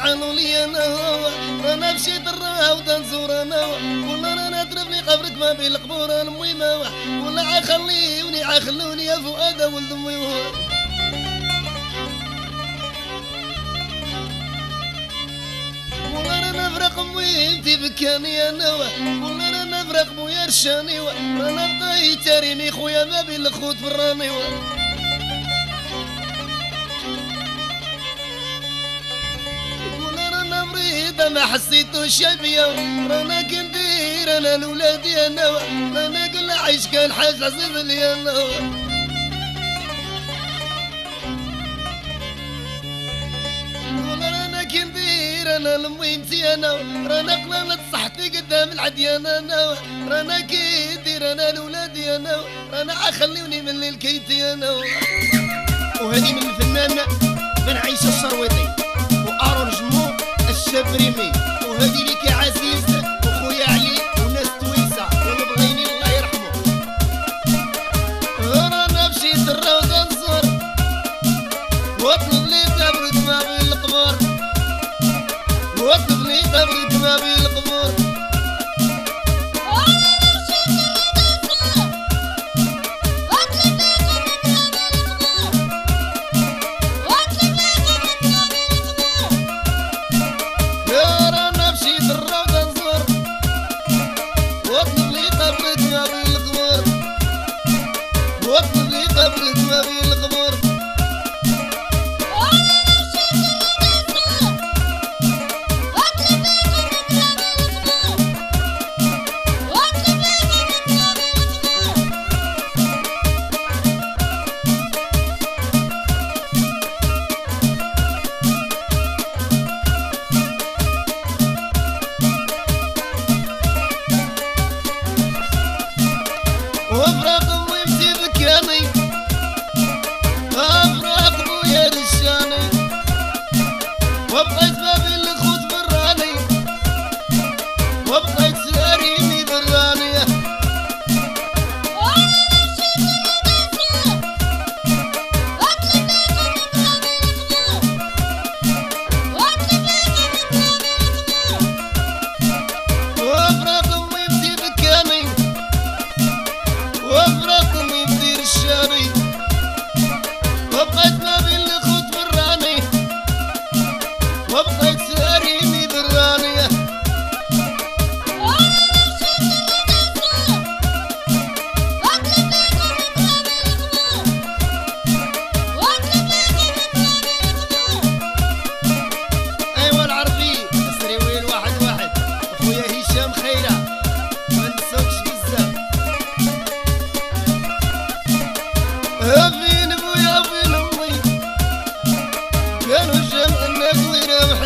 تعالوا لي أنا. أنا مشيت الراوده نزور أنا. ولا رانا ترفني قبرك ما بين القبور المهمة. ولا عخليوني عخلوني يا فؤاد ولد أمي. ولا رانا نفرق أمي أنت بكاني أنا. ولا رانا نفرق بويا رشاني رانا بقيت تاريني خويا ما بين الخوت براني. ما حسيتو شابية رانا كندير أنا لولادي انا قلنا عيش كان حاج عزيز لي انا رانا كندير أنا لميمتي انا رانا قلالة صحتي قدام العديان انا رانا كندير أنا لولادي انا رانا خليوني من الليل كيتي أنا وهذه من الفنان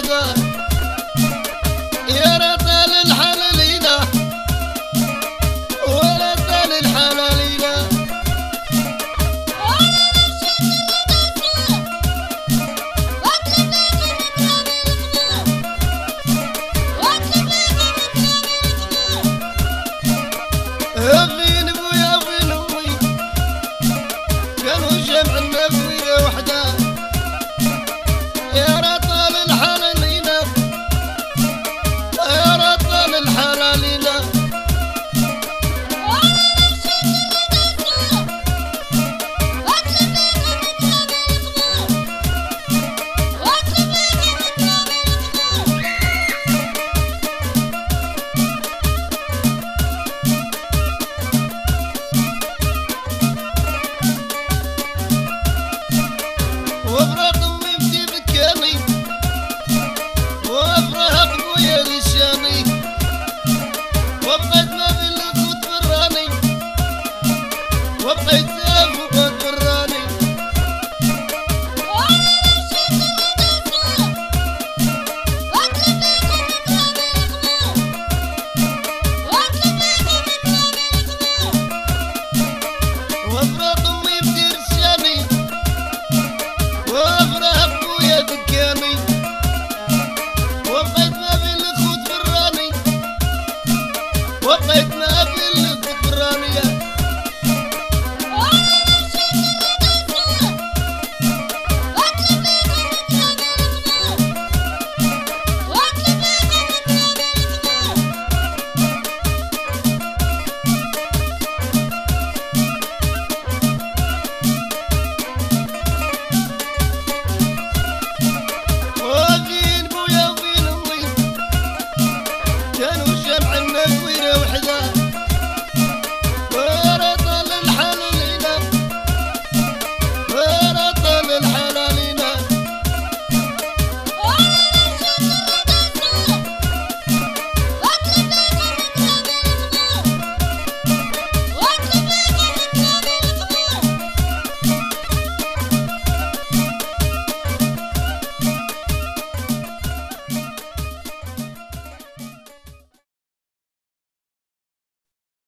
good.